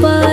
apa